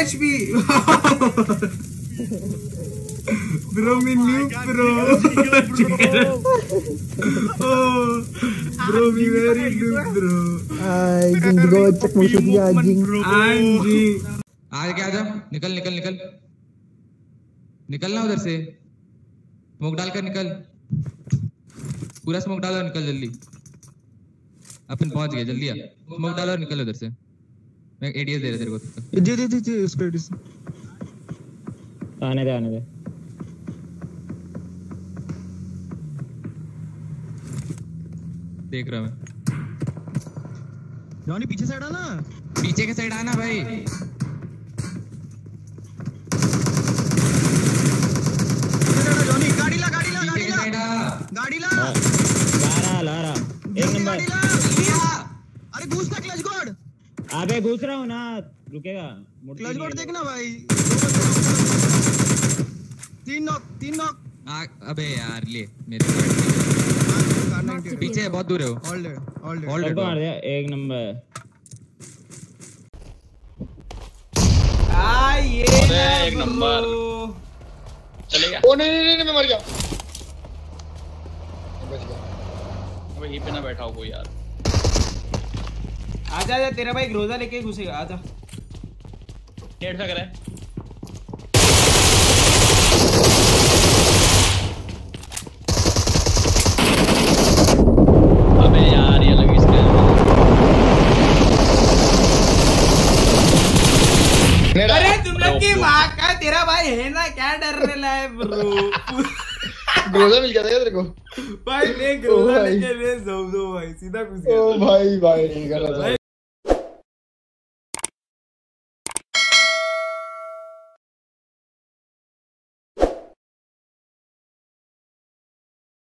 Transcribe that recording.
HP bro me new bro bro me very new bro Anjing digocek musuhnya anjing. anjing आगे आजा निकल निकल निकल। निकलना उधर से। स्मोक डालकर निकल। पूरा स्मोक डालो निकल जल्दी। अपन पहुँच गए जल्दी आ। स्मोक डालो और निकल उधर से। मैं एडीएस दे रहा तेरे को दे दे दे दे उसको एडिस आने दे आने दे। देख रहा मैं जॉनी पीछे साइड आना। पीछे के साइड आना भाई। जॉनी गाड़ी ला गाड़ी ला गाड़ी ला। गाड़ी ला। ला रहा ला रहा एक नंबर। गाड़ी ला। अरे घुस ना क्लच गोड अबे घुस रहा हूँ ना रुकेगा क्लच है देखना भाई। तीन नॉक तीन नॉक अबे यार ले मेरे पीछे बहुत दूर है वो। All day all day All सबको मार दिया एक नंबर। आ ये अरे, एक नंबर। चले गया। ओ नहीं नहीं नहीं मैं मर गया। बच गया। अबे यहीं पे ना बैठा हो कोई यार। आजा आजा तेरा भाई ग्रोजा लेके घुसेगा आजा। नेट से करे। अबे यार ये लगी इसके मेरा अरे तुम लोग की रोक, माँ का तेरा भाई है ना? क्या डरने लाए ब्रो? ग्रोजा मिल गया था क्या तेरे को? भाई ले ग्रोजा भाई। लेके दो भाई सीधा घुस ओ भाई भाई